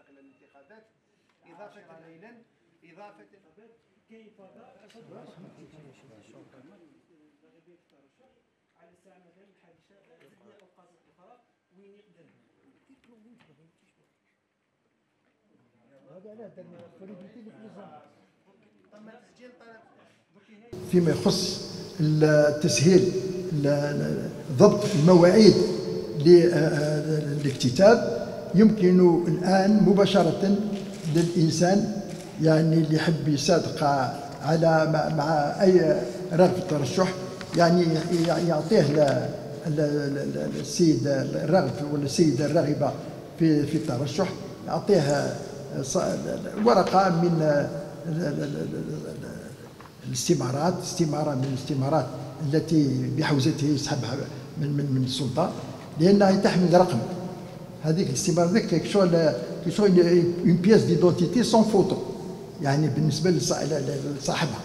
الانتقادات إضافة ليلا إضافة كاين فضاء على الساعة وين يقدر؟ فيما يخص التسهيل ضبط المواعيد للاكتتاب يمكن الآن مباشرة للإنسان يعني اللي يحب يصادق على مع أي رغبة ترشح يعني يعطيه السيد الراغب ولا السيدة الراغبة في في الترشح يعطيه ورقة من الاستمارات استمارة من الاستمارات التي بحوزته يسحبها من من من السلطة لأنها تحمل رقم. هذيك الاستمارة ذيك كيك شغل شغل une pièce d'identité sans photo يعني بالنسبة لصاحبها.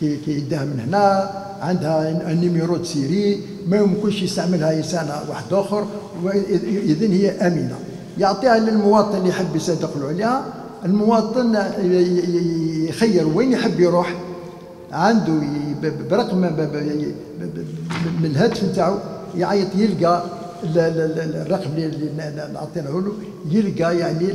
كي يديها من هنا عندها ال numéro de série ما يمكنش يستعملها انسان واحد آخر إذن هي آمنة. يعطيها للمواطن اللي يحب له عليها. المواطن يخير وين يحب يروح. عنده برقم من الهاتف نتاعو يعيط يلقى الرقم اللي نعطيناه له. يلقى يعني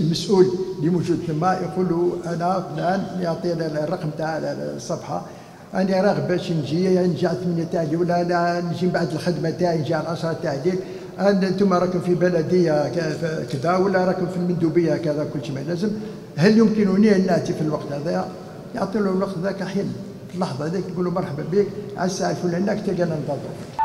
المسؤول اللي موجود تما يقول له أنا فلان يعطينا الرقم تاع الصفحة. أنا راغب باش نجي يعني نجي على 8 تاع ولا لا نجي بعد الخدمة تاعي نجي على 10 تاع الليل أنتم راكم في بلدية كذا ولا راكم في المندوبية كذا كل شيء ما لازم. هل يمكنني أن نأتي في الوقت هذا؟ يعطي له الوقت ذاك حين في اللحظة هذيك يقول له مرحبا بك على الساعة الفلانيه تلقانا ننتظرك.